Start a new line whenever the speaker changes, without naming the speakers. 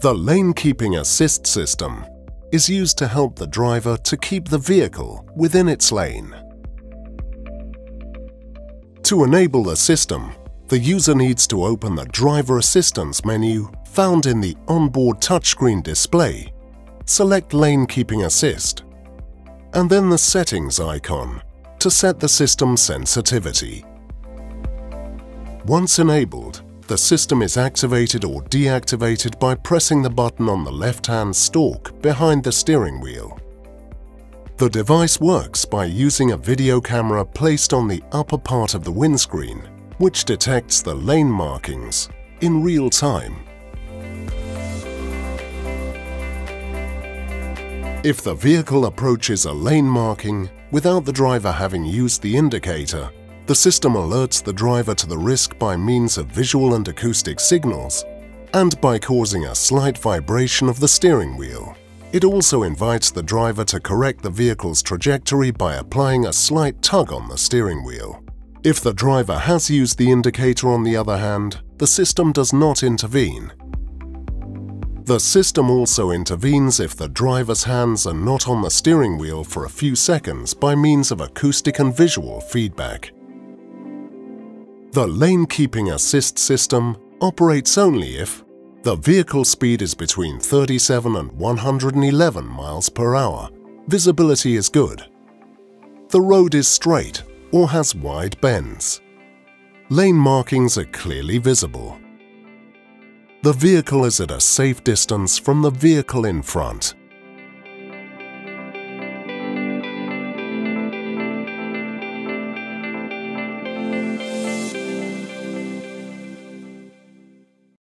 The Lane Keeping Assist system is used to help the driver to keep the vehicle within its lane. To enable the system, the user needs to open the Driver Assistance menu found in the onboard touchscreen display, select Lane Keeping Assist, and then the Settings icon to set the system sensitivity. Once enabled, the system is activated or deactivated by pressing the button on the left-hand stalk behind the steering wheel. The device works by using a video camera placed on the upper part of the windscreen, which detects the lane markings in real time. If the vehicle approaches a lane marking without the driver having used the indicator, the system alerts the driver to the risk by means of visual and acoustic signals and by causing a slight vibration of the steering wheel. It also invites the driver to correct the vehicle's trajectory by applying a slight tug on the steering wheel. If the driver has used the indicator on the other hand, the system does not intervene. The system also intervenes if the driver's hands are not on the steering wheel for a few seconds by means of acoustic and visual feedback. The lane keeping assist system operates only if the vehicle speed is between 37 and 111 miles per hour, visibility is good, the road is straight or has wide bends, lane markings are clearly visible, the vehicle is at a safe distance from the vehicle in front,